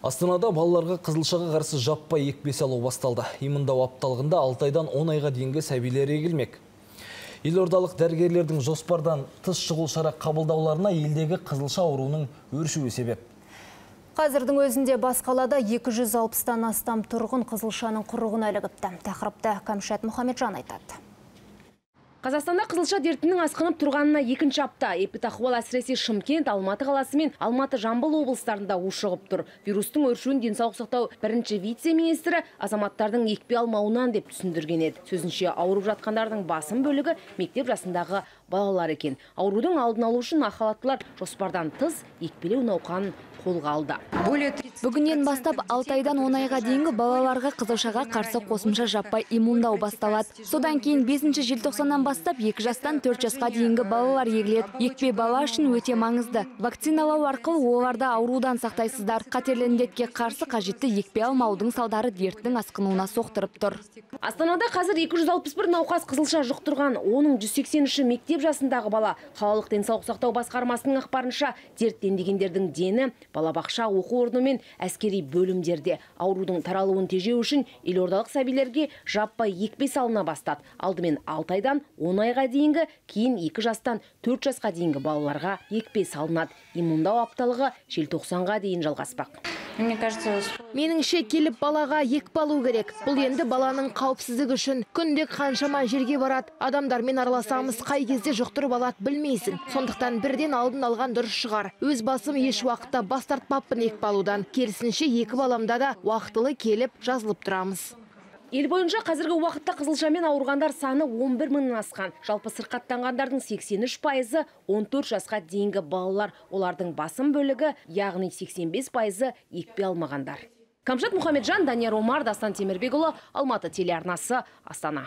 Астанада балаларға қызылшаға қарсы жаппай екпе салу басталды. Имындау апталығында 6 айдан 10 айға дейінгі сәбилер егілмек. Елордалық дәрігерлердің жоспардан тыс шұғыл шара қабылдауларына елдегі қызылша ауруының өршуі себеп. Қазірдің өзінде бас қалада 260-тан астам тұрғын қызылшаның құрығына ілігіпті. Тақырыпты Камшат Мұхамеджан айтады. Қазақстанда қызылша дертінің асқынып тұрғанына екінші апта. Эпидахуал әсіресе Шымкент, Алматы қаласы мен Алматы Жамбыл облыстарында ушығып тұр. Вирустың өршуін денсаулық сақтау бірінші вице-министрі азаматтардың екпе алмауынан деп түсіндірген еді. Сөзінше ауырып жатқандардың басым бөлігі мектеп жасындағы балалар екен. Аурудың алдын алу үшін ақ жоспардан тыс екпелеу науқанын қолға алды бүгіннен бастап 6 айдан 10 айға дейінгі балаларға қызылшаға қарсы қосымша жаппай иммундау басталады содан кейін 5 желтоқсаннан бастап 2 жастан 4 жасқа дейінгі балалар егіледі. Екпе бала үшін өте маңызды. Вакциналау арқылы оларды аурудан сақтайсыздар. Қатерлі індетке қарсы қажетті екпе алмаудың салдары дерттің асқынуына соқтырып тұр. Астанада қазір 261 науқас қызылша жұқтырған. Оның 183-і мектеп жасындағы бала қалалық денсаулық сақтау басқармасының ақпарынша дерттен дені балабақша оқу орны мен әскери бөлімдерде. Аурудың таралуын тежеу үшін елордалық сәбилерге жаппай екпе салына бастады. Алдымен 6 айдан 10 айға дейінгі кейін 2 жастан 4 жасқа дейінгі балаларға екпе салынады. Иммундау апталығы желтоқсанға дейін жалғаспақ. Мне кажется меніңше келіп балаға екпе алу керек. Бұл енді баланың қауіпсіздігі үшін. Күнде қаншама жерге барады. Адамдармен араласамыз қай кезде жұқтырып алады білмейсің. Сондықтан бірден алдын алған дұрыс шығар. Өз басым еш уақытта бас тартпаппын екпе алудан. Керісінше екі баламда да уақытылы келіп жазылып тұрамыз. Ел бойынша қазіргі уақытта қызылшамен ауырғандар саны 11 мыңнан асқан. Жалпы сырқаттанғандардың 83 пайызы 14 жасқа дейінгі балалар. Олардың басым бөлігі яғни 85 пайызы екпе алмағандар. Камшат мұхамеджан данияр омар дастан темірбекұлы алматы телеарнасы астана.